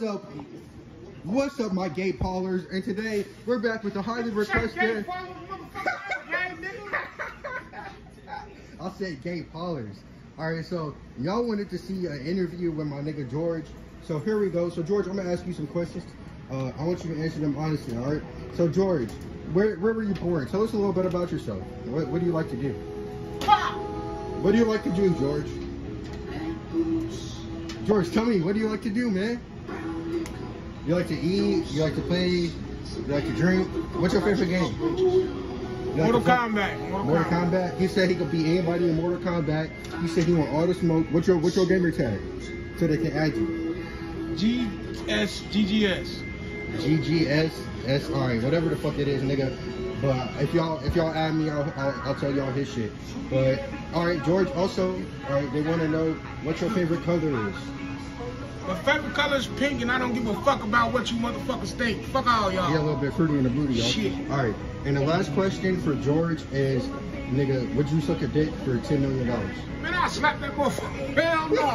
What's up? What's up, my gay parlors? And today we're back with the highly requested. I said gay parlors. All right, so y'all wanted to see an interview with my nigga George. So here we go. So George, I'm gonna ask you some questions. Uh, I want you to answer them honestly. All right. So George, where where were you born? Tell us a little bit about yourself. What what do you like to do? What do you like to do, George? George, tell me, what do you like to do, man? You like to eat? You like to play? You like to drink? What's your favorite game? You like Mortal Kombat. Mortal, Mortal Kombat. Kombat. He said he could beat anybody in Mortal Kombat. He said he want all the smoke. What's your what's your gamer tag? So they can add you. GS, GGS. GGS SI, whatever the fuck it is, nigga. But if y'all if y'all add me, I'll, I'll, I'll tell y'all his shit. But all right, George. Also, all right, they want to know what your favorite color is. My favorite color is pink, and I don't give a fuck about what you motherfuckers think. Fuck all y'all. Yeah, a little bit fruity in the booty, y'all. Shit. All right, and the last question for George is, nigga, would you suck a dick for ten million dollars? Man, I slap that motherfucker. Hell no.